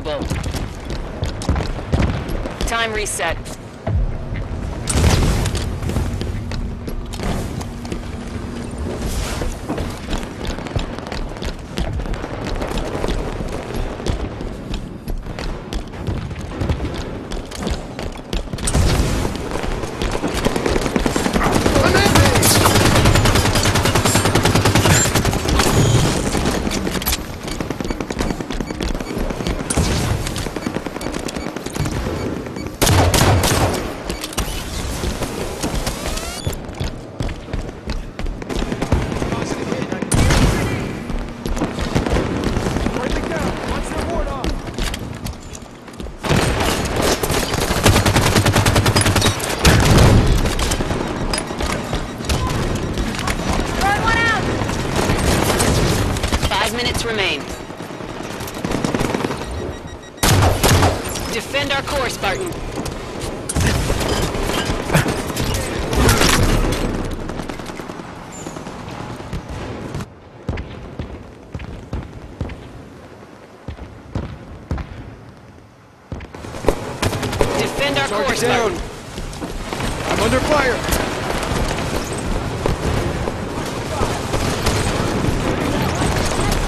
vulnerable. Time reset. Minutes remain. Defend our core, Spartan. Defend our core, Target down. Spartan. I'm under fire.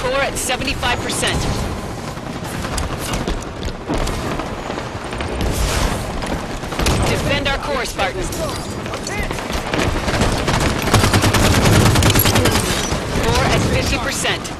Core at 75%. Defend our core, Spartan. Core at 50%.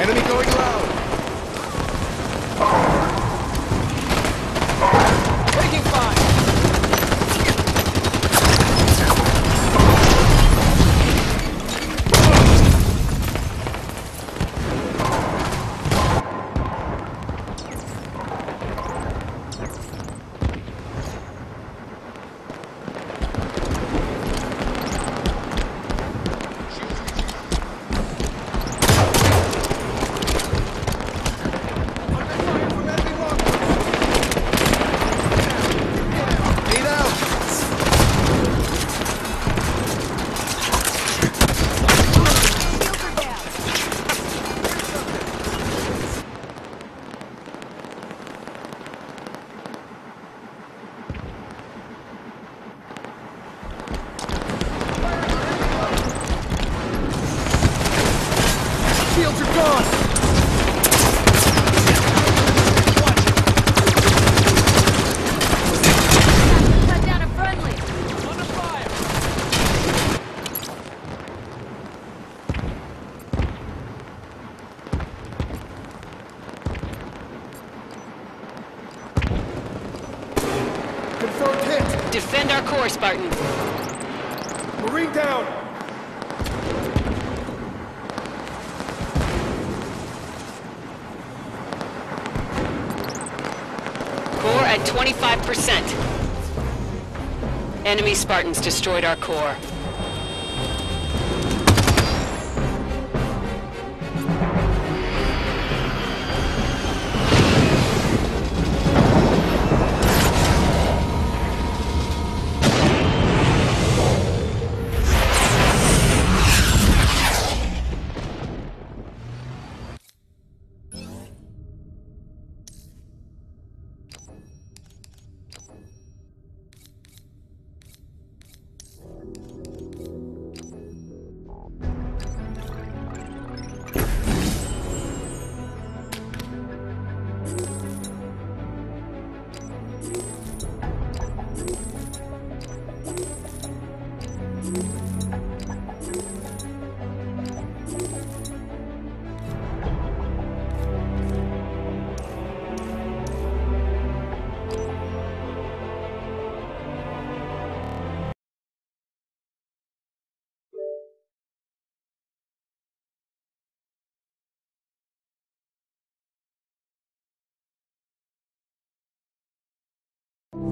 Enemy going Hit. Defend our core, Spartan. Marine down. Core at 25%. Enemy Spartans destroyed our core.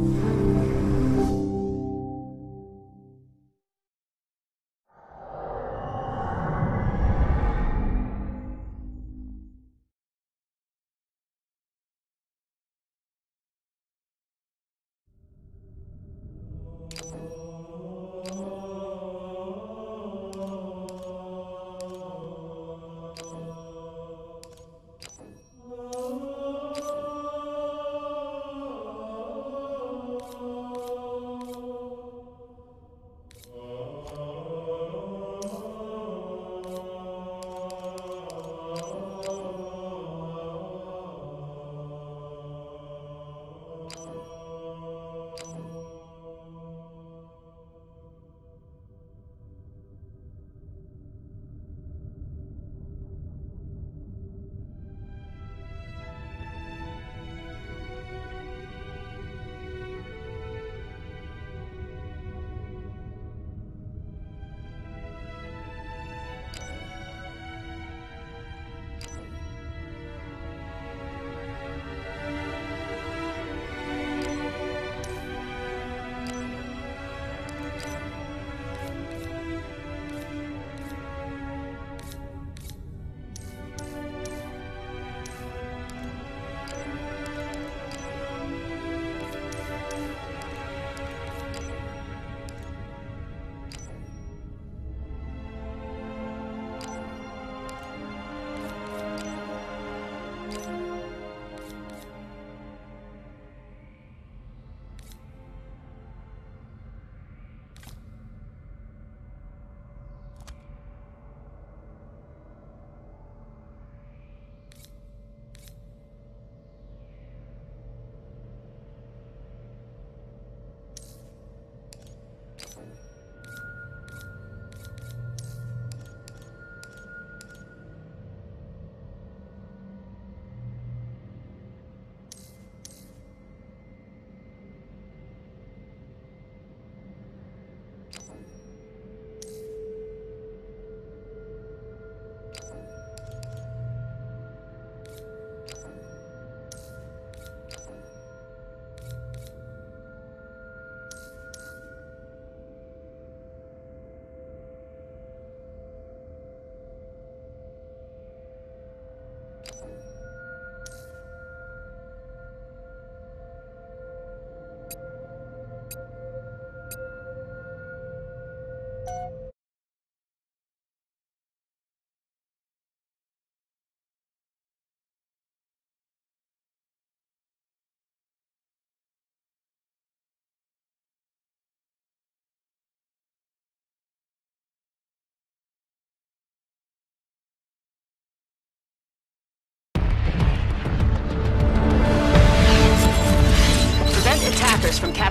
Attackers from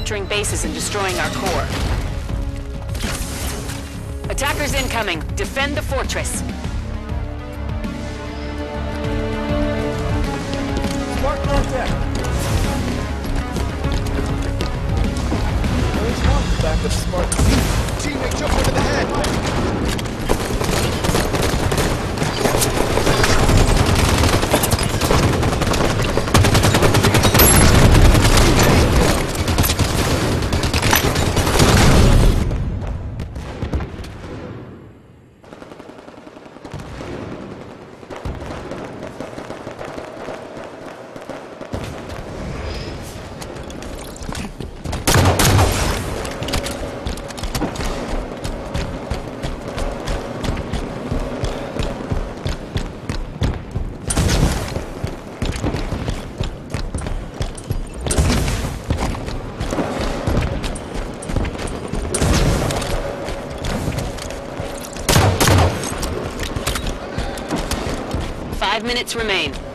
capturing bases and destroying our core. Attackers incoming. Defend the fortress. Five minutes remain.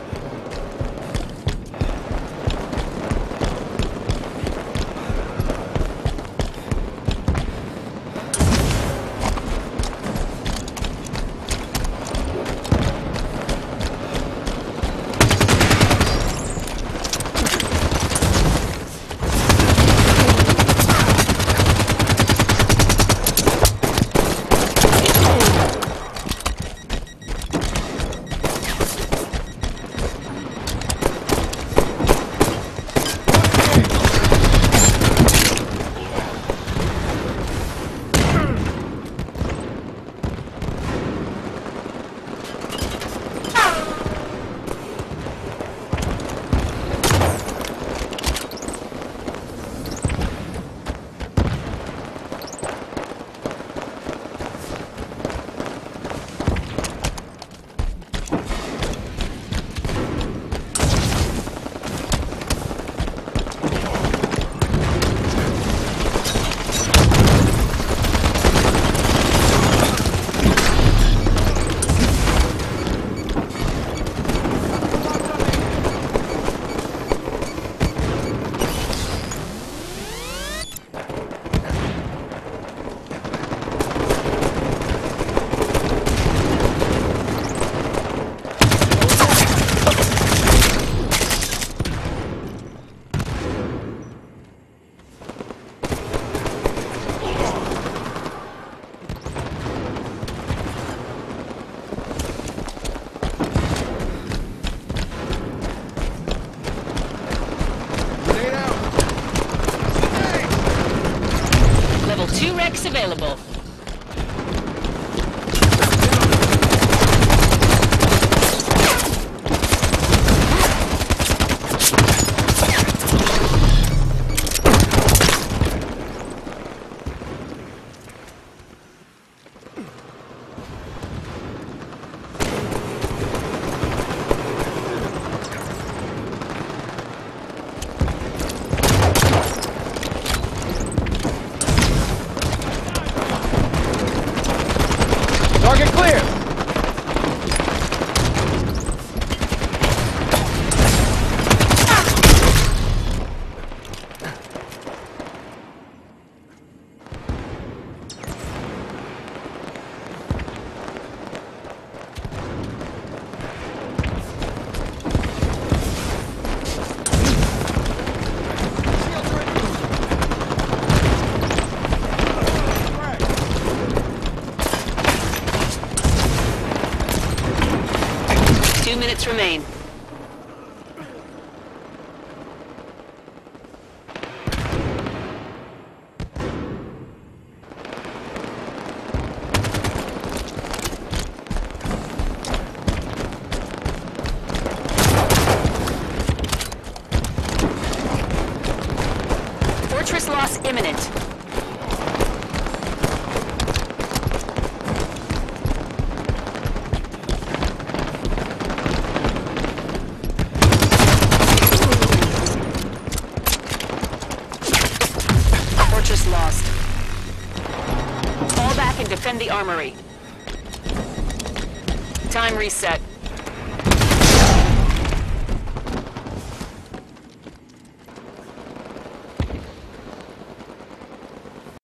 Two minutes remain. Reset.